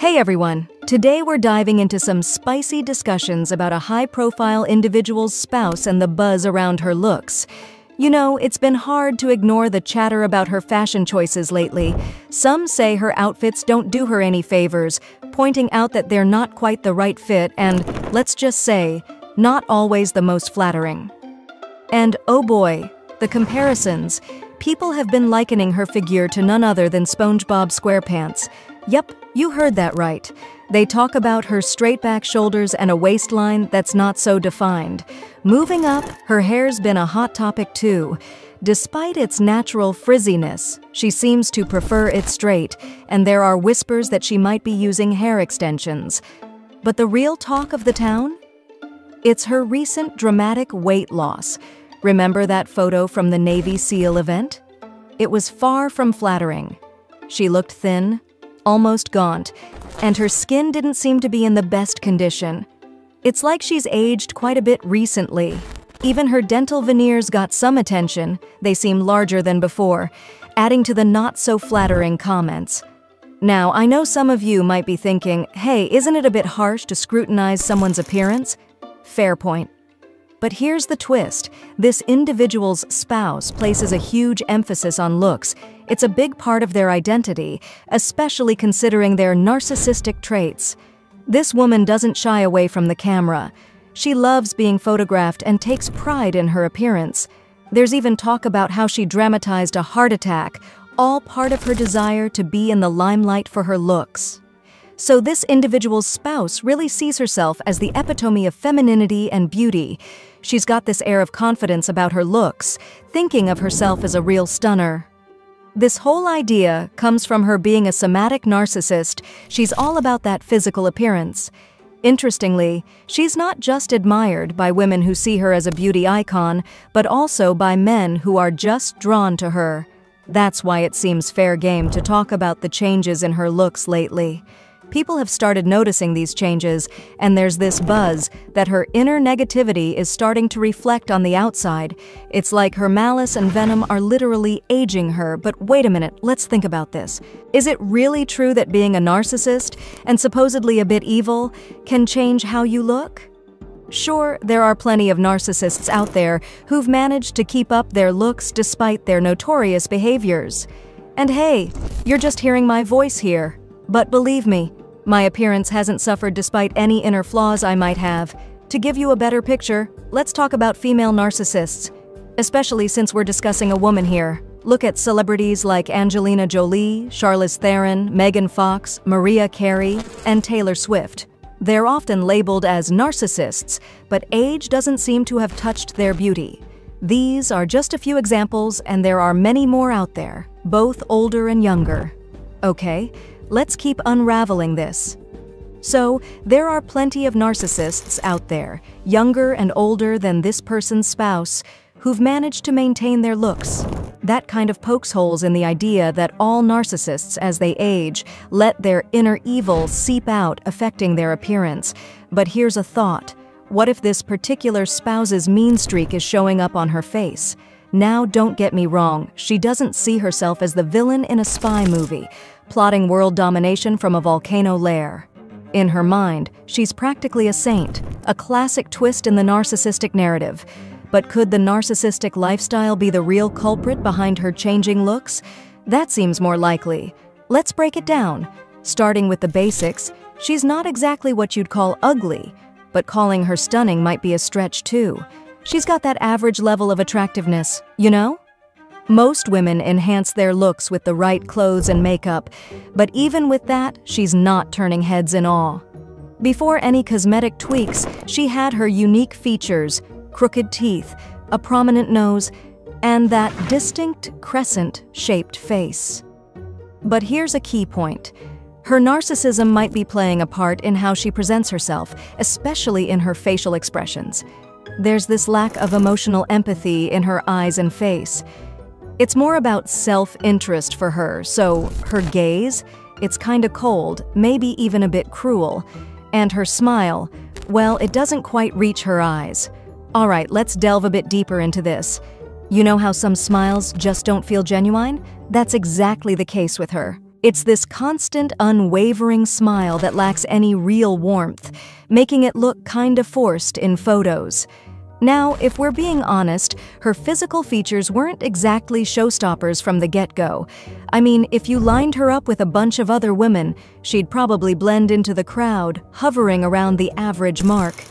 Hey everyone! Today we're diving into some spicy discussions about a high profile individual's spouse and the buzz around her looks. You know, it's been hard to ignore the chatter about her fashion choices lately. Some say her outfits don't do her any favors, pointing out that they're not quite the right fit and, let's just say, not always the most flattering. And oh boy, the comparisons. People have been likening her figure to none other than SpongeBob SquarePants. Yep, you heard that right. They talk about her straight back shoulders and a waistline that's not so defined. Moving up, her hair's been a hot topic too. Despite its natural frizziness, she seems to prefer it straight, and there are whispers that she might be using hair extensions. But the real talk of the town? It's her recent dramatic weight loss. Remember that photo from the Navy SEAL event? It was far from flattering. She looked thin, almost gaunt, and her skin didn't seem to be in the best condition. It's like she's aged quite a bit recently. Even her dental veneers got some attention, they seem larger than before, adding to the not-so-flattering comments. Now, I know some of you might be thinking, hey, isn't it a bit harsh to scrutinize someone's appearance? Fair point. But here's the twist. This individual's spouse places a huge emphasis on looks. It's a big part of their identity, especially considering their narcissistic traits. This woman doesn't shy away from the camera. She loves being photographed and takes pride in her appearance. There's even talk about how she dramatized a heart attack, all part of her desire to be in the limelight for her looks. So this individual's spouse really sees herself as the epitome of femininity and beauty. She's got this air of confidence about her looks, thinking of herself as a real stunner. This whole idea comes from her being a somatic narcissist. She's all about that physical appearance. Interestingly, she's not just admired by women who see her as a beauty icon, but also by men who are just drawn to her. That's why it seems fair game to talk about the changes in her looks lately. People have started noticing these changes, and there's this buzz that her inner negativity is starting to reflect on the outside. It's like her malice and venom are literally aging her, but wait a minute, let's think about this. Is it really true that being a narcissist, and supposedly a bit evil, can change how you look? Sure, there are plenty of narcissists out there who've managed to keep up their looks despite their notorious behaviors. And hey, you're just hearing my voice here. But believe me, my appearance hasn't suffered despite any inner flaws I might have. To give you a better picture, let's talk about female narcissists. Especially since we're discussing a woman here. Look at celebrities like Angelina Jolie, Charlize Theron, Megan Fox, Mariah Carey, and Taylor Swift. They're often labeled as narcissists, but age doesn't seem to have touched their beauty. These are just a few examples, and there are many more out there, both older and younger. Okay, Let's keep unraveling this. So, there are plenty of narcissists out there, younger and older than this person's spouse, who've managed to maintain their looks. That kind of pokes holes in the idea that all narcissists, as they age, let their inner evil seep out, affecting their appearance. But here's a thought. What if this particular spouse's mean streak is showing up on her face? Now, don't get me wrong, she doesn't see herself as the villain in a spy movie, plotting world domination from a volcano lair. In her mind, she's practically a saint, a classic twist in the narcissistic narrative. But could the narcissistic lifestyle be the real culprit behind her changing looks? That seems more likely. Let's break it down. Starting with the basics, she's not exactly what you'd call ugly, but calling her stunning might be a stretch too. She's got that average level of attractiveness, you know? Most women enhance their looks with the right clothes and makeup, but even with that, she's not turning heads in awe. Before any cosmetic tweaks, she had her unique features, crooked teeth, a prominent nose, and that distinct crescent-shaped face. But here's a key point. Her narcissism might be playing a part in how she presents herself, especially in her facial expressions. There's this lack of emotional empathy in her eyes and face. It's more about self-interest for her, so her gaze, it's kinda cold, maybe even a bit cruel. And her smile, well, it doesn't quite reach her eyes. Alright, let's delve a bit deeper into this. You know how some smiles just don't feel genuine? That's exactly the case with her. It's this constant, unwavering smile that lacks any real warmth, making it look kinda forced in photos. Now, if we're being honest, her physical features weren't exactly showstoppers from the get-go. I mean, if you lined her up with a bunch of other women, she'd probably blend into the crowd, hovering around the average mark.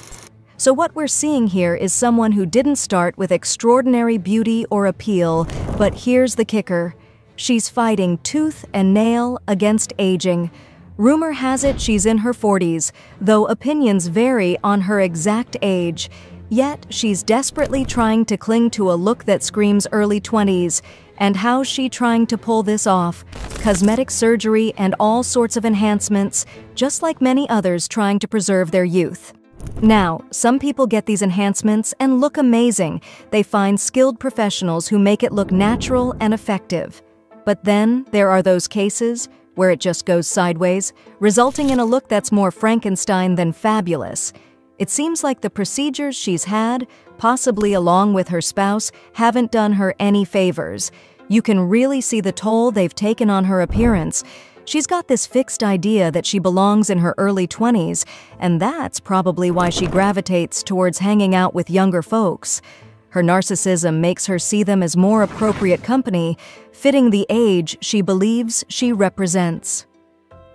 So what we're seeing here is someone who didn't start with extraordinary beauty or appeal, but here's the kicker. She's fighting tooth and nail against aging. Rumor has it she's in her 40s, though opinions vary on her exact age. Yet, she's desperately trying to cling to a look that screams early 20s. And how's she trying to pull this off? Cosmetic surgery and all sorts of enhancements, just like many others trying to preserve their youth. Now, some people get these enhancements and look amazing. They find skilled professionals who make it look natural and effective. But then, there are those cases where it just goes sideways, resulting in a look that's more Frankenstein than fabulous. It seems like the procedures she's had, possibly along with her spouse, haven't done her any favors. You can really see the toll they've taken on her appearance. She's got this fixed idea that she belongs in her early 20s, and that's probably why she gravitates towards hanging out with younger folks. Her narcissism makes her see them as more appropriate company, fitting the age she believes she represents.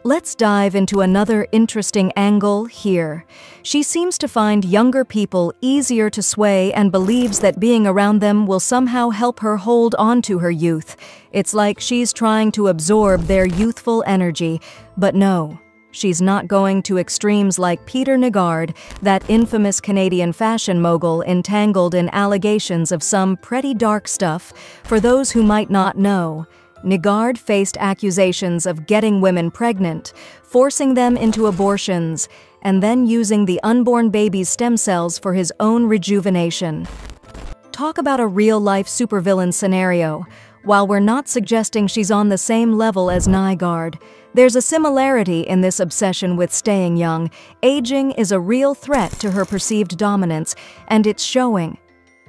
Let's dive into another interesting angle here. She seems to find younger people easier to sway and believes that being around them will somehow help her hold on to her youth. It's like she's trying to absorb their youthful energy, but no. She's not going to extremes like Peter Nygard, that infamous Canadian fashion mogul entangled in allegations of some pretty dark stuff for those who might not know. Nygard faced accusations of getting women pregnant, forcing them into abortions, and then using the unborn baby's stem cells for his own rejuvenation. Talk about a real-life supervillain scenario. While we're not suggesting she's on the same level as Nygard, there's a similarity in this obsession with staying young. Aging is a real threat to her perceived dominance, and it's showing.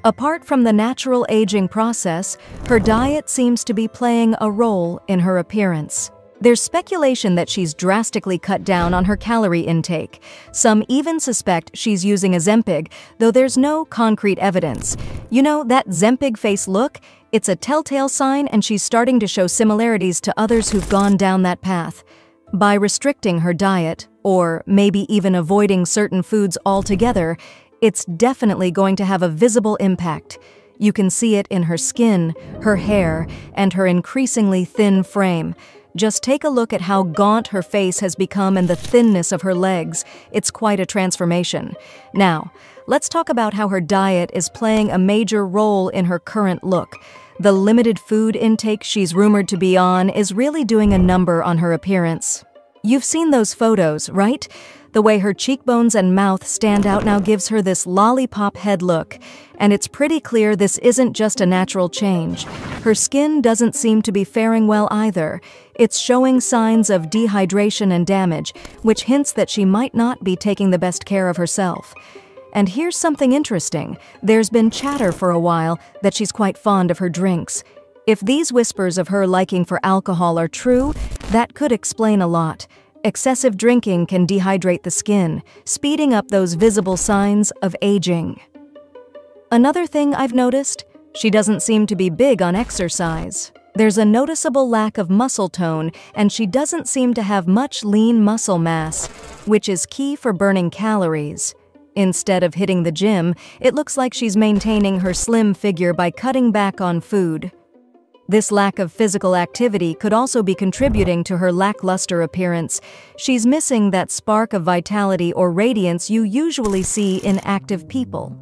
Apart from the natural aging process, her diet seems to be playing a role in her appearance. There's speculation that she's drastically cut down on her calorie intake. Some even suspect she's using Ozempic, though there's no concrete evidence. You know, that Ozempic face look? It's a telltale sign and she's starting to show similarities to others who've gone down that path. By restricting her diet, or maybe even avoiding certain foods altogether, it's definitely going to have a visible impact. You can see it in her skin, her hair, and her increasingly thin frame. Just take a look at how gaunt her face has become and the thinness of her legs. It's quite a transformation. Now, let's talk about how her diet is playing a major role in her current look. The limited food intake she's rumored to be on is really doing a number on her appearance. You've seen those photos, right? The way her cheekbones and mouth stand out now gives her this lollipop head look, and it's pretty clear this isn't just a natural change. Her skin doesn't seem to be faring well either. It's showing signs of dehydration and damage, which hints that she might not be taking the best care of herself. And here's something interesting. There's been chatter for a while that she's quite fond of her drinks. If these whispers of her liking for alcohol are true, that could explain a lot. Excessive drinking can dehydrate the skin, speeding up those visible signs of aging. Another thing I've noticed, she doesn't seem to be big on exercise. There's a noticeable lack of muscle tone, and she doesn't seem to have much lean muscle mass, which is key for burning calories. Instead of hitting the gym, it looks like she's maintaining her slim figure by cutting back on food. This lack of physical activity could also be contributing to her lackluster appearance. She's missing that spark of vitality or radiance you usually see in active people.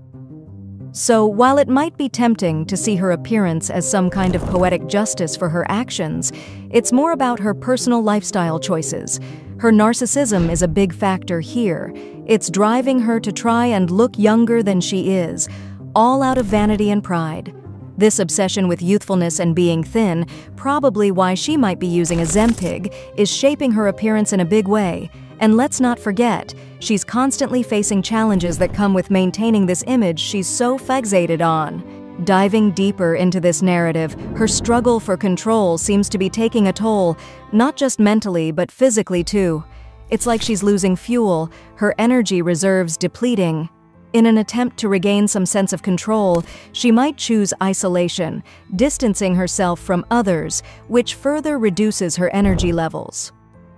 So, while it might be tempting to see her appearance as some kind of poetic justice for her actions, it's more about her personal lifestyle choices. Her narcissism is a big factor here. It's driving her to try and look younger than she is, all out of vanity and pride. This obsession with youthfulness and being thin, probably why she might be using Ozempic, is shaping her appearance in a big way. And let's not forget, she's constantly facing challenges that come with maintaining this image she's so fixated on. Diving deeper into this narrative, her struggle for control seems to be taking a toll, not just mentally but physically too. It's like she's losing fuel, her energy reserves depleting. In an attempt to regain some sense of control, she might choose isolation, distancing herself from others, which further reduces her energy levels.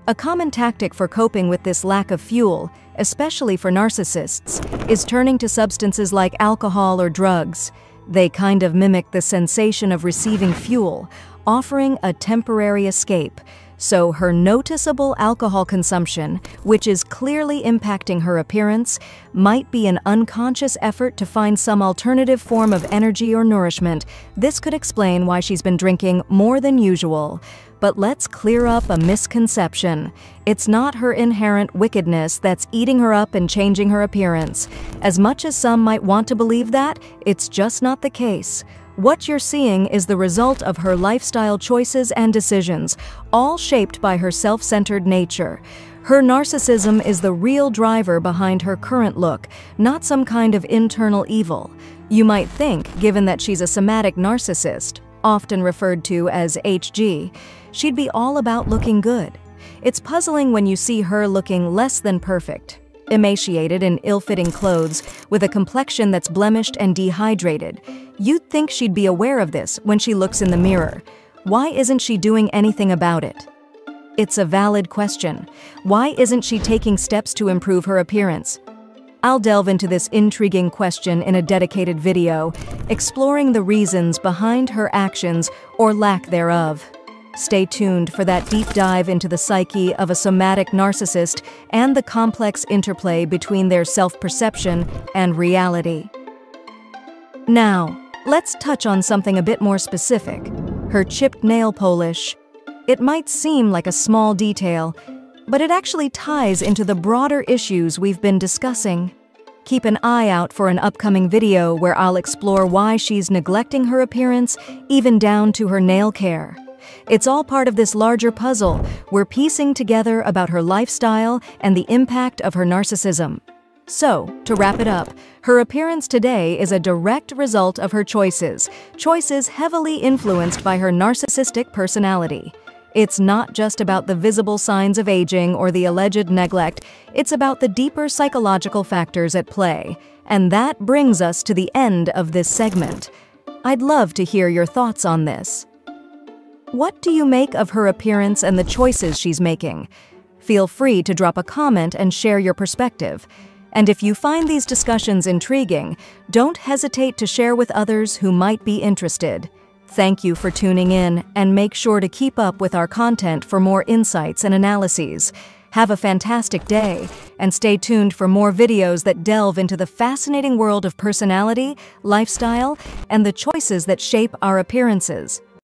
A common tactic for coping with this lack of fuel, especially for narcissists, is turning to substances like alcohol or drugs. They kind of mimic the sensation of receiving fuel, offering a temporary escape, so her noticeable alcohol consumption, which is clearly impacting her appearance, might be an unconscious effort to find some alternative form of energy or nourishment. This could explain why she's been drinking more than usual. But let's clear up a misconception. It's not her inherent wickedness that's eating her up and changing her appearance. As much as some might want to believe that, it's just not the case. What you're seeing is the result of her lifestyle choices and decisions, all shaped by her self-centered nature. Her narcissism is the real driver behind her current look, not some kind of internal evil. You might think, given that she's a somatic narcissist, often referred to as HG, she'd be all about looking good. It's puzzling when you see her looking less than perfect, emaciated in ill-fitting clothes, with a complexion that's blemished and dehydrated. You'd think she'd be aware of this when she looks in the mirror. Why isn't she doing anything about it? It's a valid question. Why isn't she taking steps to improve her appearance? I'll delve into this intriguing question in a dedicated video, exploring the reasons behind her actions or lack thereof. Stay tuned for that deep dive into the psyche of a somatic narcissist and the complex interplay between their self-perception and reality. Now, let's touch on something a bit more specific, her chipped nail polish. It might seem like a small detail, but it actually ties into the broader issues we've been discussing. Keep an eye out for an upcoming video where I'll explore why she's neglecting her appearance, even down to her nail care. It's all part of this larger puzzle we're piecing together about her lifestyle and the impact of her narcissism. So, to wrap it up, her appearance today is a direct result of her choices, choices heavily influenced by her narcissistic personality. It's not just about the visible signs of aging or the alleged neglect, it's about the deeper psychological factors at play. And that brings us to the end of this segment. I'd love to hear your thoughts on this. What do you make of her appearance and the choices she's making? Feel free to drop a comment and share your perspective. And if you find these discussions intriguing, don't hesitate to share with others who might be interested. Thank you for tuning in, and make sure to keep up with our content for more insights and analyses. Have a fantastic day, and stay tuned for more videos that delve into the fascinating world of personality, lifestyle, and the choices that shape our appearances.